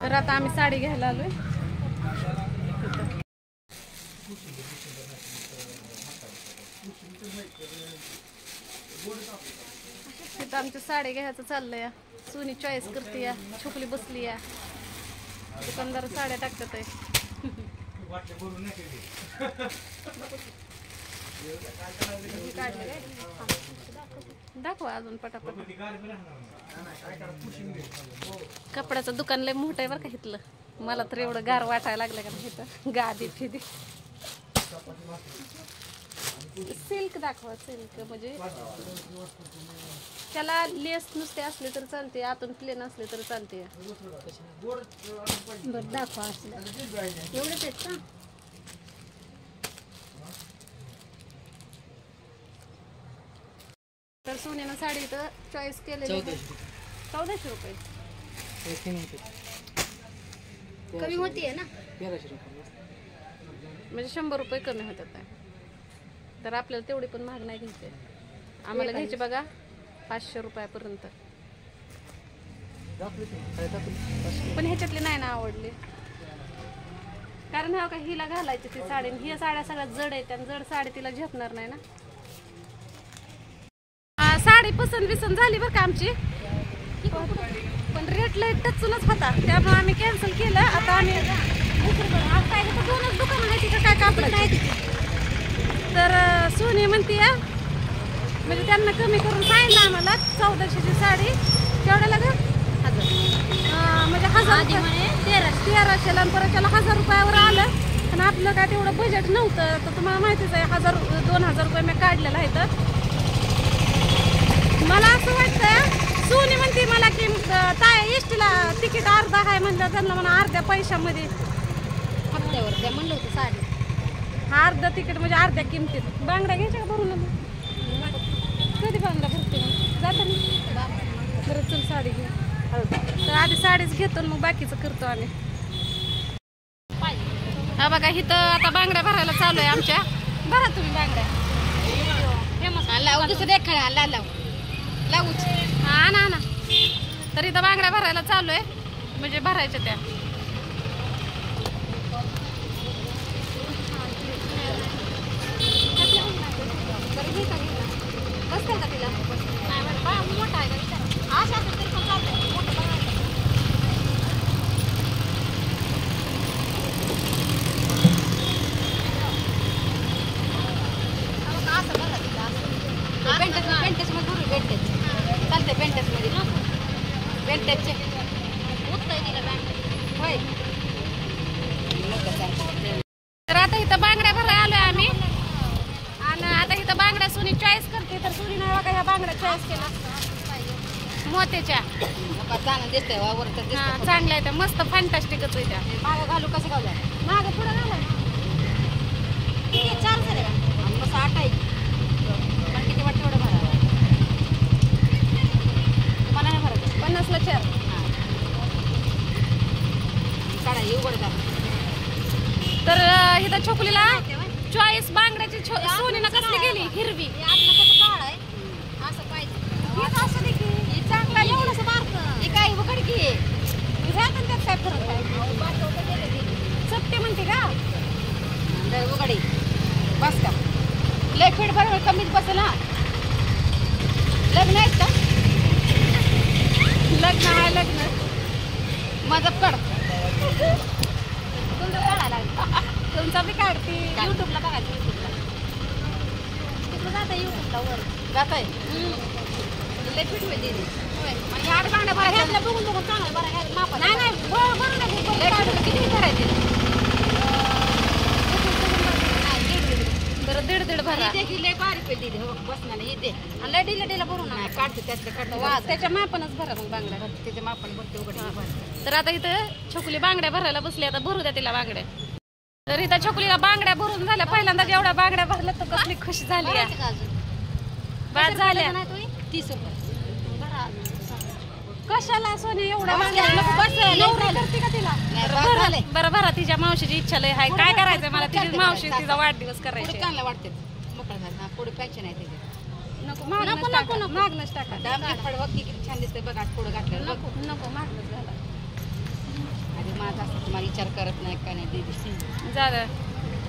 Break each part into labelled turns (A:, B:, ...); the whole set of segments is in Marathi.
A: तर आता आम्ही साडी घ्यायला आलोय. तिथं आमच्या साडी घ्यायचं चाललंय. सोनी चॉईस करते या. छोकली बसली या. दुकानदार साड्या टाकतात आहे. दाखवा अजून पटापट. कपड्याचं दुकान लय मोठं आहे बरं का इथलं. मला तर एवढं गार वाटायला लागलं का इथं. गादी फिदी. सिल्क दाखवा सिल्क. म्हणजे त्याला लेस नुसते असले तर चालते आतून प्लेन असले तर चालते.
B: बरं दाखवा असलं. एवढंच आहेत का?
A: तर सोन्यानं साडी इथं चॉईस केलेली आहे. चौदाशे रुपये.
B: कमी होतीये ना?
A: म्हणजे शंभर रुपये कमी होतात आहे. तर आपल्याला तेवढी पण महाग नाही घ्यायची. आम्हाला घ्यायची बघा पाचशे रुपयापर्यंत. पण ह्याच्यातली नाही ना आवडली. कारण हा का हिला घालायची ती साडी आणि ही साड्या सगळ्यात जड आहेत आणि जड साडी तिला झेपणार नाही ना? साडी पसंत बिसंत झाली बरं का आमची. पण रेट लय टचूनच होता. त्यामुळे आम्ही कॅन्सल केलं. आता आम्ही इथं दोनच दुकान आहे तिथं काय कापड नाही तर सोनी म्हणते म्हणजे त्यांना कमी करून सांगितलं आम्हाला चौदाशेची साडी. केवढ्याला अं, म्हणजे हजार
B: तेराशे.
A: तेराशेला आणि परत त्याला हजार रुपयावर आलं. पण आपलं काय तेवढं बजेट नव्हतं. तर तुम्हाला माहितीच आहे हजार दोन हजार रुपये मी काढलेलं आहे तर. मला असं वाटतं सोनी म्हणते मला की ताय एसटीला तिकीट अर्धा आहे म्हणलं त्यांना म्हणा अर्ध्या पैशामध्ये.
B: हप्त्यावर द्या म्हणलं होतं साडी.
A: हा अर्धा तिकीट म्हणजे अर्ध्या किमतीत. बांगड्या घ्यायच्या का भरून? कधी बांगड्या भरते मग? जाता ना बरं चल साडी घे. तर आधी साडीच घेतो आणि मग बाकीचं करतो आम्ही. हा बघा इथं आता बांगड्या भरायला चालू आहे आमच्या. भरा तुम्ही बांगड्या.
B: लावू दुसरं खडा लाव. लाव लावूच
A: हा ना ना. तर इथं बांगड्या भरायला चालू आहे. म्हणजे भरायच्या त्या
B: बसते का तिला मोठा आहे का विचार आशा असेल तरी पण चालतंय मोठं बघा असं बघा तिला असं बेंटेज बेंटेजमध्ये भरू बेंटेज चालतंय बेंटेजमध्ये. बेंटेजचे उत्तर तिला बेंटेज होय.
A: तर आता इथं बांगड्या भरायला आलोय आम्ही. आणि आता इथं बांगड्या सुनी चॉईस करते. तर सुनी नाही बघा ह्या बांगड्या चॉईस केल्या. मोत्याच्या.
B: चांगलं दिसतंय वर तर
A: हा, चांगल्या आहेत त्या मस्त फॅन्टास्टिकच आहे त्या.
B: मागं घालू कसं घालू?
A: मागं पुढं
B: आहे? चार झाले मग आठ आहे पण किती वाटतं एवढं भरावं मला नाही भरायचं
A: पन्नासला चार
B: हां काढा येऊ बरं दाखव.
A: तर अं, इथं छोकलीला चॉईस बांगड्याची छो- सोनीनं कसली गेली हिरवी.
B: असं पाहिजे. चांगलं काय उघड की.
A: त्यात काय फरक आहे? चपटे म्हणते का?
B: उघड. बस का? लय फीट बरोबर कमीच बसेल हा लग्न आहेत का?
A: लग्न आहे लग्न.
B: माझं कड तुमचा
A: बी काढते.
B: युट्यूबला बघायचं युट्यूबला तिकडं जातं युट्यूबला वर. जात आहे लय फिट होईल दीदी. आठ बांगड्या बघून बघून चांगलं बरं ह्यात मापा नाही नाही बरं बरं नाही किती करायचे?
A: बरं दीड दीड भरा.
B: देखील लय बारीक आहे दीदी. हो बसणार येते आणि लय डिला डिला भरून नाही काढते त्यातलं काढते. वाज
A: त्याच्या मापनच भरा मग बांगड्या.
B: त्याच्या मापाने भरते उघड.
A: तर आता इथं छोकली बांगड्या भरायला बसली. आता भरू द्या तिला बांगड्या. तर इथं छोकलीला बांगड्या भरून झाल्या. पहिल्यांदा जेवढ्या बांगड्या भरल्या तर कसली खुश झाली आहे. बाद झाल्या.
B: तीस रुपये.
A: कशाला सोने एवढ्या
B: बस
A: बांगड्या?
B: झालं, बस झालं.
A: नवरी करते का तिला?
B: नाही,
A: बरं, बरं तिच्या मावशीची इच्छा लय आहे. काय करायचंय मला? तिची मावशी तिचा वाढदिवस
B: पुढे
A: करायचे
B: चांगलं वाटते. मोकळं झालं. पुढे पाहिजे नाही
A: नको मागणंच टाका. मागणंच टाका.
B: दाम किती छान दिसते बघा पुढे घातलं
A: नको नको मागणंच घाला.
B: आणि माझा असं तुम्हाला विचार करत नाही का नाही दीदी?
A: जा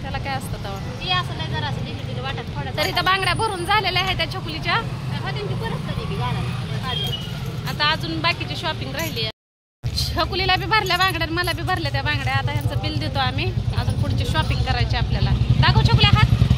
A: त्याला काय असतं तेव्हा?
B: ती असं नाही जरा असं दिली तिला वाटत थोडं
A: तरी तर बांगड्या भरून झालेल्या आहेत त्या चकुलीच्या.
B: होते
A: आता अजून बाकीची शॉपिंग राहिली आहे. छकुलीला बी भरल्या बांगड्या मला बी भरल्या त्या बांगड्या. आता ह्यांचं बिल देतो आम्ही. अजून पुढची शॉपिंग करायची आपल्याला. दाखव छकुल्या हात.